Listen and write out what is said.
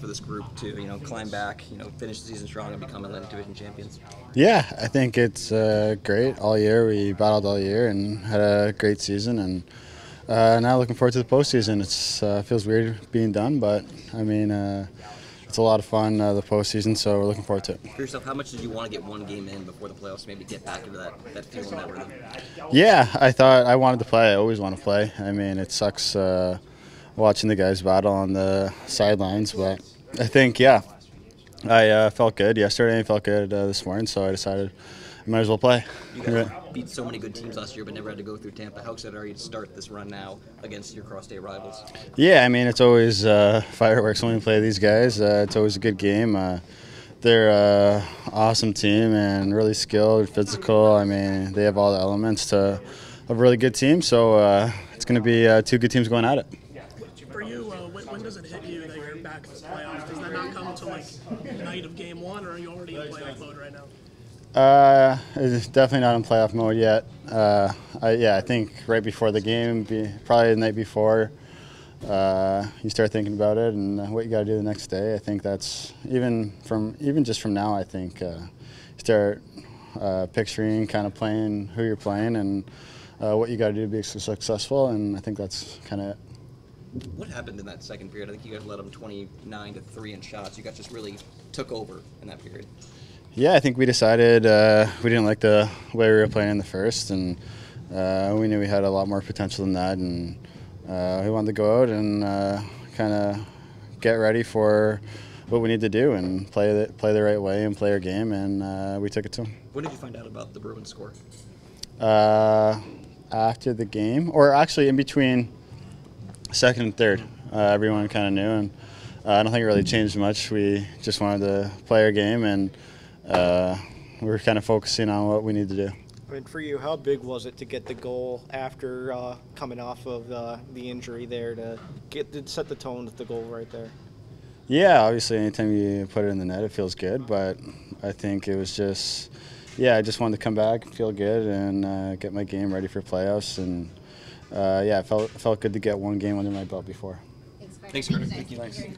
for this group to you know climb back, you know, finish the season strong and become Atlantic Division champions? Yeah, I think it's uh, great all year. We battled all year and had a great season, and uh, now looking forward to the postseason. It's uh, feels weird being done, but I mean. Uh, it's a lot of fun uh, the postseason, so we're looking forward to it. For yourself, how much did you want to get one game in before the playoffs, maybe get back into that that feeling, that rhythm? Yeah, I thought I wanted to play. I always want to play. I mean, it sucks uh, watching the guys battle on the sidelines, but I think yeah, I uh, felt good yesterday and felt good uh, this morning, so I decided I might as well play. You guys beat so many good teams last year, but never had to go through Tampa. How excited are you to start this run now against your cross-state rivals? Yeah, I mean it's always uh, fireworks when we play these guys. Uh, it's always a good game. Uh, they're an awesome team and really skilled, physical. I mean, they have all the elements to a really good team. So uh, it's going to be uh, two good teams going at it. Does it hit you that you're back in the playoffs? Does that not come until like night of game one, or are you already in playoff mode right now? Uh, it's definitely not in playoff mode yet. Uh, I, yeah, I think right before the game, be, probably the night before, uh, you start thinking about it and what you got to do the next day. I think that's even from even just from now. I think uh, start uh, picturing kind of playing who you're playing and uh, what you got to do to be successful. And I think that's kind of. What happened in that second period? I think you guys led them 29 to three in shots. You guys just really took over in that period. Yeah, I think we decided uh, we didn't like the way we were playing in the first, and uh, we knew we had a lot more potential than that, and uh, we wanted to go out and uh, kind of get ready for what we need to do and play the, play the right way and play our game, and uh, we took it to them. When did you find out about the Bruins score? Uh, after the game, or actually in between second and third, everyone kind of knew, and I don't think it really changed much. We just wanted to play our game and uh, we are kind of focusing on what we need to do. I mean, for you, how big was it to get the goal after uh, coming off of uh, the injury there to get to set the tone with the goal right there? Yeah, obviously, anytime you put it in the net, it feels good. But I think it was just, yeah, I just wanted to come back, feel good, and uh, get my game ready for playoffs. And uh, yeah, it felt felt good to get one game under my belt before. Thanks, Thanks, Thank you. Thanks.